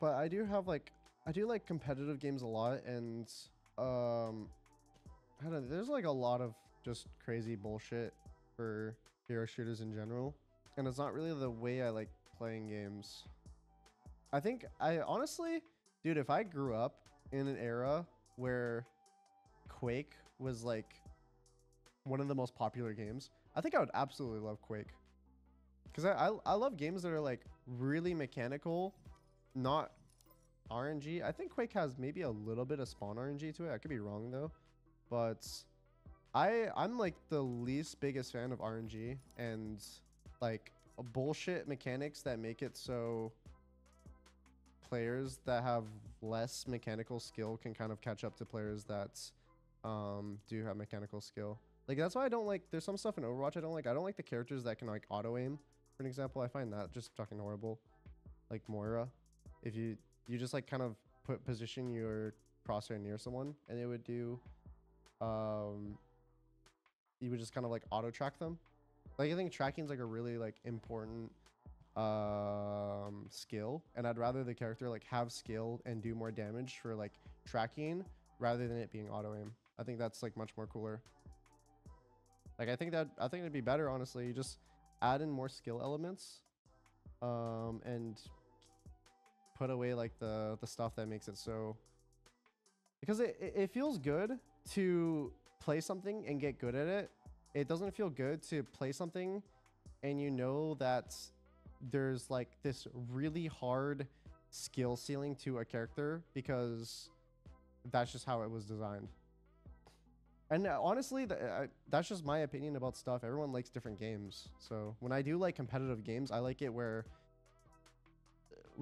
but I do have like I do like competitive games a lot, and um, I don't know. There's like a lot of just crazy bullshit for hero shooters in general, and it's not really the way I like playing games. I think I honestly, dude, if I grew up in an era where Quake was like one of the most popular games, I think I would absolutely love Quake. Cause I, I I love games that are like really mechanical, not RNG. I think Quake has maybe a little bit of spawn RNG to it. I could be wrong though, but I I'm like the least biggest fan of RNG and like bullshit mechanics that make it so players that have less mechanical skill can kind of catch up to players that um, do have mechanical skill. Like that's why I don't like. There's some stuff in Overwatch I don't like. I don't like the characters that can like auto aim. For an example, I find that just fucking horrible. Like Moira, if you you just like kind of put position your crosshair near someone and it would do, um, you would just kind of like auto track them. Like I think tracking is like a really like important um skill and i'd rather the character like have skill and do more damage for like tracking rather than it being auto aim i think that's like much more cooler like i think that i think it'd be better honestly you just add in more skill elements um and put away like the the stuff that makes it so because it, it feels good to play something and get good at it it doesn't feel good to play something and you know that there's like this really hard skill ceiling to a character because that's just how it was designed. And uh, honestly, uh, that's just my opinion about stuff. Everyone likes different games. So when I do like competitive games, I like it where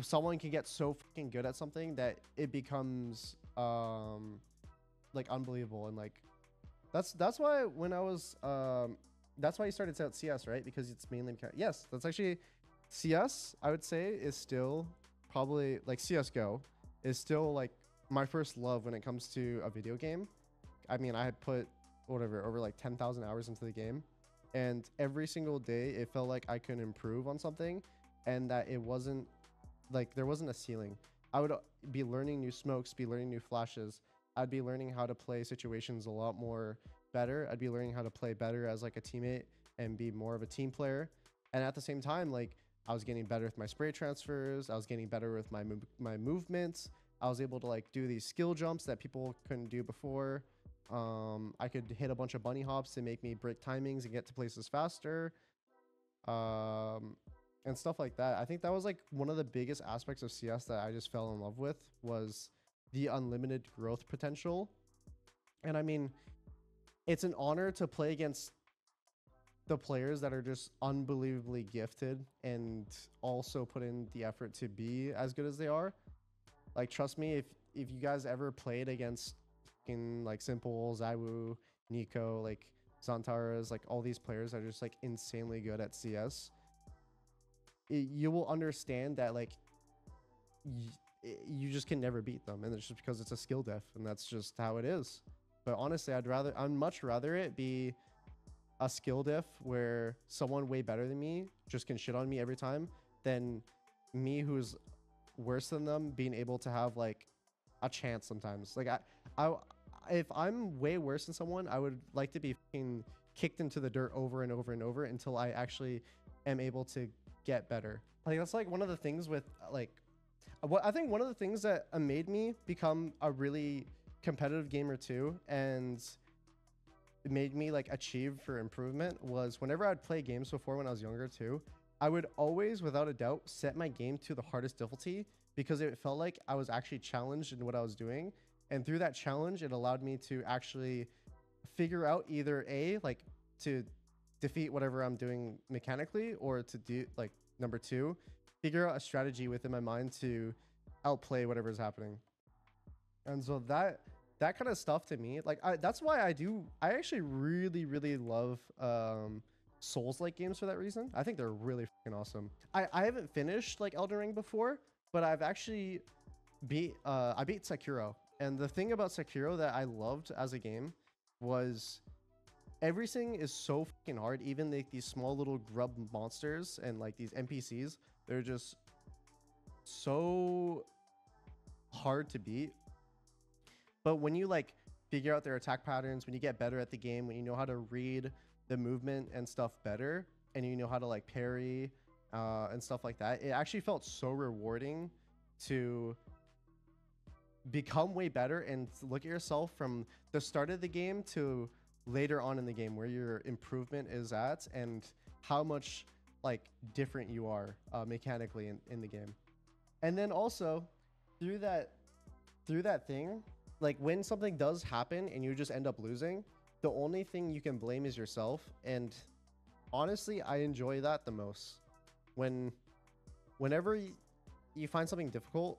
someone can get so fucking good at something that it becomes um like unbelievable and like that's that's why when I was um that's why you started out CS, right? Because it's mainly yes, that's actually CS, I would say, is still probably like CSGO is still like my first love when it comes to a video game. I mean, I had put whatever over like 10,000 hours into the game, and every single day it felt like I could improve on something, and that it wasn't like there wasn't a ceiling. I would uh, be learning new smokes, be learning new flashes. I'd be learning how to play situations a lot more better. I'd be learning how to play better as like a teammate and be more of a team player. And at the same time, like I was getting better with my spray transfers. I was getting better with my my movements. I was able to like do these skill jumps that people couldn't do before. Um, I could hit a bunch of bunny hops to make me break timings and get to places faster. Um, and stuff like that. I think that was like one of the biggest aspects of CS that I just fell in love with was the unlimited growth potential. And I mean, it's an honor to play against the players that are just unbelievably gifted and also put in the effort to be as good as they are. Like trust me, if if you guys ever played against in like Simple, Zywoo, Nico, like XANTARES, like all these players are just like insanely good at CS, it, you will understand that like y- you just can never beat them, and it's just because it's a skill diff, and that's just how it is. But honestly, I'd rather, I'd much rather it be a skill diff where someone way better than me just can shit on me every time than me who's worse than them being able to have like a chance sometimes. Like I, I, if I'm way worse than someone, I would like to be kicked into the dirt over and over and over until I actually am able to get better. Like that's like one of the things with like what I think one of the things that uh, made me become a really competitive gamer too and made me like achieve for improvement was whenever I'd play games before when I was younger too, I would always without a doubt set my game to the hardest difficulty because it felt like I was actually challenged in what I was doing and through that challenge it allowed me to actually figure out either a like to defeat whatever I'm doing mechanically or to do like number 2 figure out a strategy within my mind to outplay whatever is happening. And so that that kind of stuff to me, like I, that's why I do. I actually really really love um, Souls like games for that reason. I think they're really awesome. I I haven't finished like Elden Ring before, but I've actually beat uh I beat Sekiro. And the thing about Sekiro that I loved as a game was everything is so fucking hard. Even like these small little grub monsters and like these NPCs, they're just so hard to beat. But when you like figure out their attack patterns, when you get better at the game, when you know how to read the movement and stuff better, and you know how to like parry uh, and stuff like that, it actually felt so rewarding to become way better and look at yourself from the start of the game to later on in the game where your improvement is at and how much like different you are uh, mechanically in, in the game. And then also through that through that thing like when something does happen and you just end up losing the only thing you can blame is yourself. And honestly i enjoy that the most. When whenever you find something difficult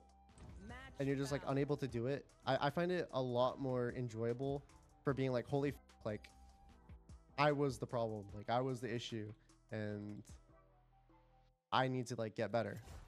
and you're just like unable to do it I, I find it a lot more enjoyable for being like holy f- like i was the problem. Like i was the issue and i need to like get better